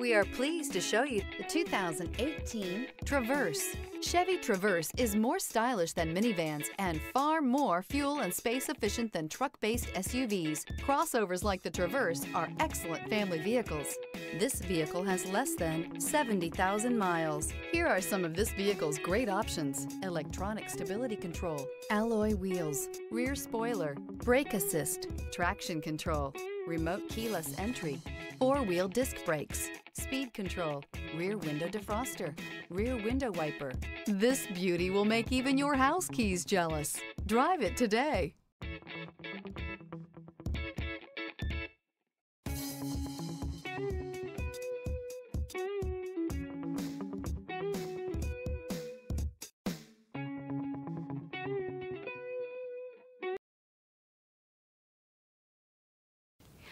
We are pleased to show you the 2018 Traverse. Chevy Traverse is more stylish than minivans and far more fuel and space efficient than truck-based SUVs. Crossovers like the Traverse are excellent family vehicles. This vehicle has less than 70,000 miles. Here are some of this vehicle's great options. Electronic stability control, alloy wheels, rear spoiler, brake assist, traction control, remote keyless entry, four-wheel disc brakes, speed control, rear window defroster, rear window wiper. This beauty will make even your house keys jealous. Drive it today.